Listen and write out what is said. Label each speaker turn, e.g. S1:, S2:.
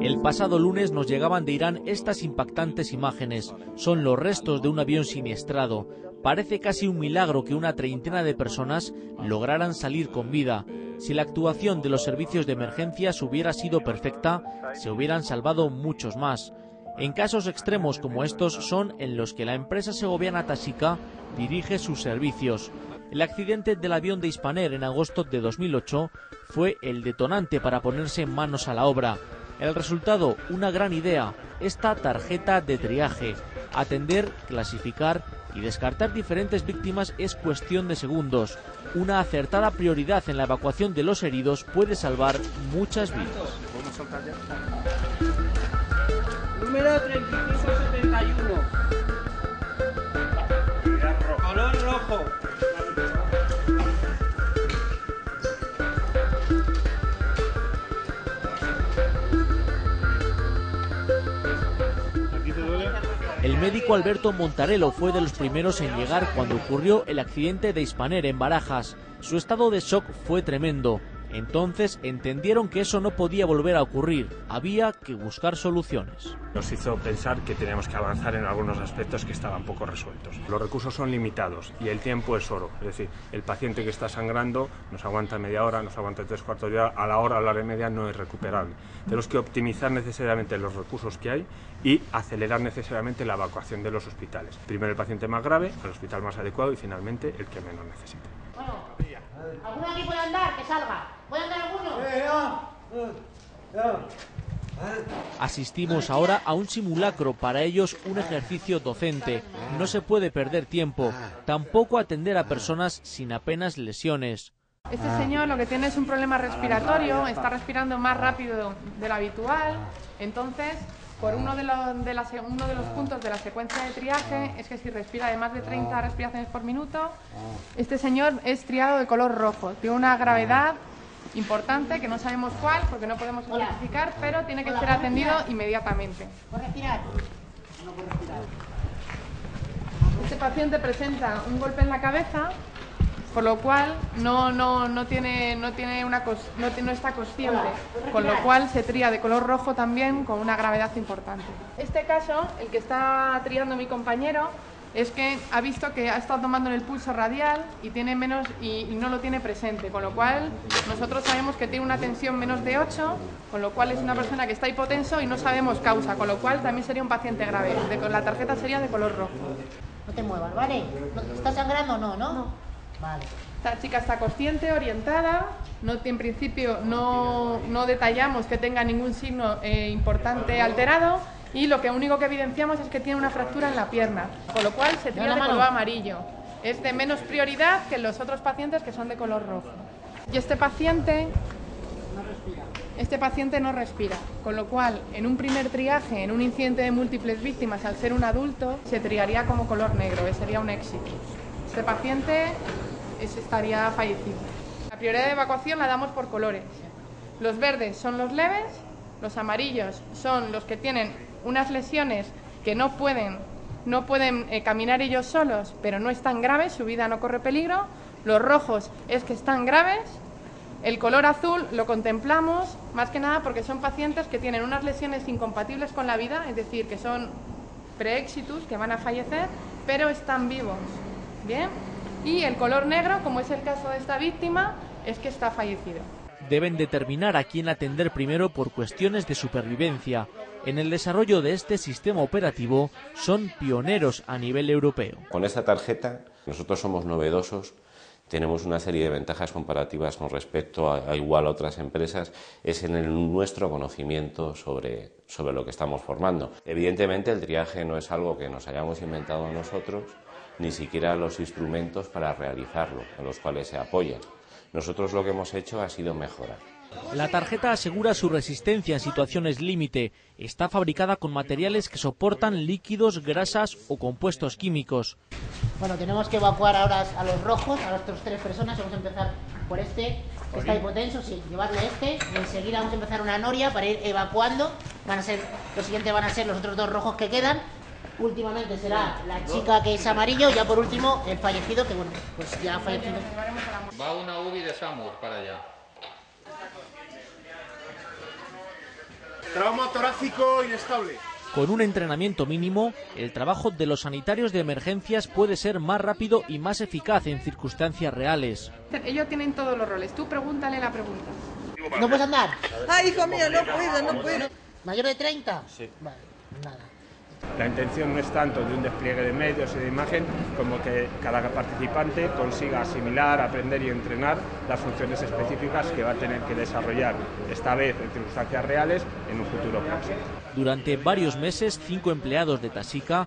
S1: El pasado lunes nos llegaban de Irán estas impactantes imágenes. Son los restos de un avión siniestrado. Parece casi un milagro que una treintena de personas lograran salir con vida. Si la actuación de los servicios de emergencias hubiera sido perfecta, se hubieran salvado muchos más. En casos extremos como estos son en los que la empresa segoviana Tashica dirige sus servicios. El accidente del avión de Hispaner en agosto de 2008 fue el detonante para ponerse manos a la obra. El resultado, una gran idea, esta tarjeta de triaje. Atender, clasificar y descartar diferentes víctimas es cuestión de segundos. Una acertada prioridad en la evacuación de los heridos puede salvar muchas vidas.
S2: Número 3571.
S1: El médico Alberto Montarello fue de los primeros en llegar cuando ocurrió el accidente de Hispaner en Barajas. Su estado de shock fue tremendo. Entonces entendieron que eso no podía volver a ocurrir, había que buscar soluciones.
S3: Nos hizo pensar que teníamos que avanzar en algunos aspectos que estaban poco resueltos. Los recursos son limitados y el tiempo es oro, es decir, el paciente que está sangrando nos aguanta media hora, nos aguanta tres cuartos de hora, a la hora, a la hora y media no es recuperable. Tenemos que optimizar necesariamente los recursos que hay y acelerar necesariamente la evacuación de los hospitales. Primero el paciente más grave, al hospital más adecuado y finalmente el que menos necesite.
S4: Bueno, ¿alguno aquí puede andar? Que salga. ¿Puede andar alguno?
S1: Asistimos ahora a un simulacro, para ellos un ejercicio docente. No se puede perder tiempo, tampoco atender a personas sin apenas lesiones.
S5: Este señor lo que tiene es un problema respiratorio, está respirando más rápido de lo habitual, entonces por uno de, los, de la- uno de los puntos de la secuencia de triaje es que si respira de más de 30 respiraciones por minuto, este señor es triado de color rojo. Tiene una gravedad importante que no sabemos cuál porque no podemos identificar, pero tiene que ser atendido inmediatamente.
S4: ¿Puede respirar?
S5: Este paciente presenta un golpe en la cabeza, por lo cual no, no, no, tiene, no, tiene una cos- no, no está consciente, con lo cual se tría de color rojo también con una gravedad importante. Este caso, el que está triando mi compañero, es que ha visto que ha estado tomando en el pulso radial y tiene menos y, y no lo tiene presente, con lo cual nosotros sabemos que tiene una tensión menos de 8, con lo cual es una persona que está hipotenso y no sabemos causa, con lo cual también sería un paciente grave. De- la tarjeta sería de color rojo.
S4: No te muevas, ¿vale? ¿No- ¿Está sangrando o no, no? Vale.
S5: Esta chica está consciente, orientada, no, en principio no, no detallamos que tenga ningún signo eh, importante alterado y lo que único que evidenciamos es que tiene una fractura en la pierna, con lo cual se tira de color amarillo. Es de menos prioridad que los otros pacientes que son de color rojo. Y este paciente este paciente no respira, con lo cual en un primer triaje, en un incidente de múltiples víctimas, al ser un adulto, se triaría como color negro, sería un éxito. Este paciente es- estaría fallecido. La prioridad de evacuación la damos por colores. Los verdes son los leves, los amarillos son los que tienen unas lesiones que no pueden, no pueden eh, caminar ellos solos, pero no están graves, su vida no corre peligro. Los rojos es que están graves el color azul lo contemplamos más que nada porque son pacientes que tienen unas lesiones incompatibles con la vida, es decir, que son preexitus, que van a fallecer, pero están vivos. ¿Bien? Y el color negro, como es el caso de esta víctima, es que está fallecido.
S1: Deben determinar a quién atender primero por cuestiones de supervivencia. En el desarrollo de este sistema operativo son pioneros a nivel europeo.
S6: Con esta tarjeta nosotros somos novedosos, tenemos una serie de ventajas comparativas con respecto a, a igual a otras empresas, es en el nuestro conocimiento sobre, sobre lo que estamos formando. Evidentemente el triaje no es algo que nos hayamos inventado nosotros, ni siquiera los instrumentos para realizarlo, en los cuales se apoyan. Nosotros lo que hemos hecho ha sido mejorar.
S1: La tarjeta asegura su resistencia en situaciones límite. Está fabricada con materiales que soportan líquidos, grasas o compuestos químicos.
S4: Bueno, tenemos que evacuar ahora a los rojos, a las otras tres personas. Vamos a empezar por este, que está hipotenso, sí, llevarle este. Y enseguida vamos a empezar una noria para ir evacuando. Van a ser, los siguientes van a ser los otros dos rojos que quedan. Últimamente será la chica que es amarillo, ya por último el fallecido, que bueno, pues ya ha fallecido.
S7: Va una UBI de Samur para allá.
S8: Trauma torácico inestable.
S1: Con un entrenamiento mínimo, el trabajo de los sanitarios de emergencias puede ser más rápido y más eficaz en circunstancias reales.
S5: Ellos tienen todos los roles. Tú pregúntale la pregunta.
S4: ¿No puedes andar?
S9: Ay, hijo mío, no puedo, no puedo.
S4: ¿Mayor de 30?
S3: Sí.
S4: Vale, nada.
S3: La intención no es tanto de un despliegue de medios y de imagen como que cada participante consiga asimilar, aprender y entrenar las funciones específicas que va a tener que desarrollar, esta vez en circunstancias reales, en un futuro próximo.
S1: Durante varios meses, cinco empleados de Tasica